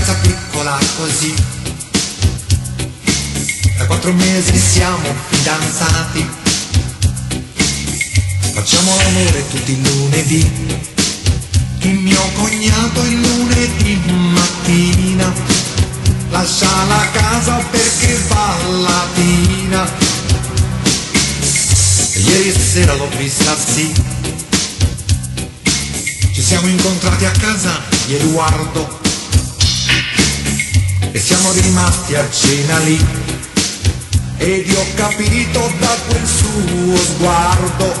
sarà così. Da quattro mesi siamo fidanzati, facciamo l'amore tutti i lunedì. Il mio cognato il lunedì mattina lascia la casa perché va a Latina. E ieri sera l'ho vista sì. Ci siamo incontrati a casa di Edoardo e siamo rimasti a cena lì. Ed io ho capito da quel suo sguardo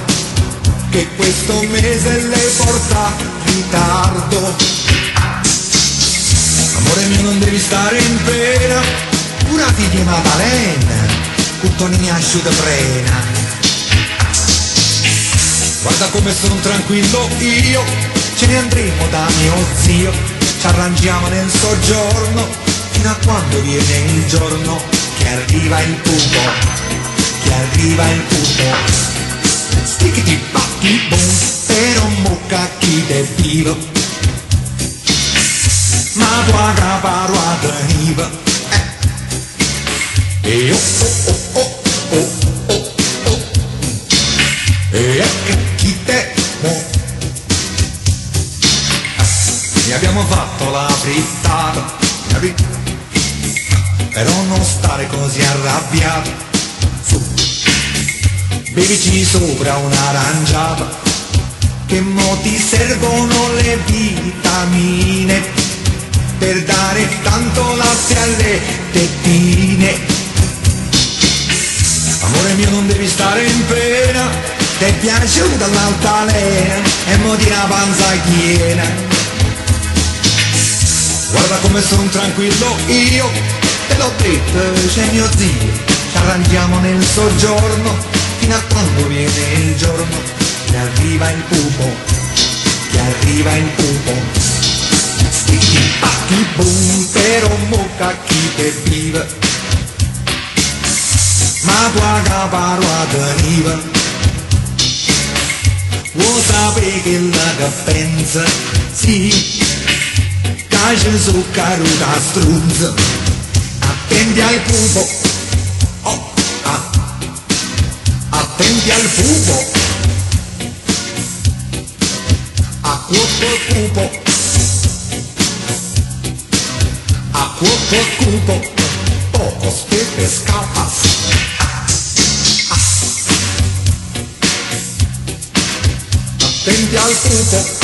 che questo mese le porta ritardo. Amore mio non devi stare in pena, curati di Maddalena, cuttonini asciutta prena. Guarda come sono tranquillo io, ce ne andremo da mio zio, ci arrangiamo nel soggiorno, fino a quando viene il giorno che arriva il pupo, che arriva il pupo. Stickiti batti boom, pero mucca chi te vivo. Ma tua cavaro arriva. E oh oh oh oh Però non stare così arrabbiato. Su, bevici sopra un'aranciata, che mo ti servono le vitamine, per dare tanto latte alle tettine. Amore mio non devi stare in pena, ti è piaciuta l'altalena e mo ti la panza piena. Guarda come sono tranquillo io, te l'ho detto, c'è mio zio, ci arrangiamo nel soggiorno, fino a quando viene il giorno, che arriva il pupo, che arriva il pupo. Sticky pacchi boom, però mucca chi te vive, ma tua caparo arriva. Vuoi sapere che la che pensa, sì, Caixa zucchero da strunz Attendi al pupo oh, ah. Attendi al pupo A cuoco il pupo A cuoco il cupo Poco stepe scapas Attendi al pupo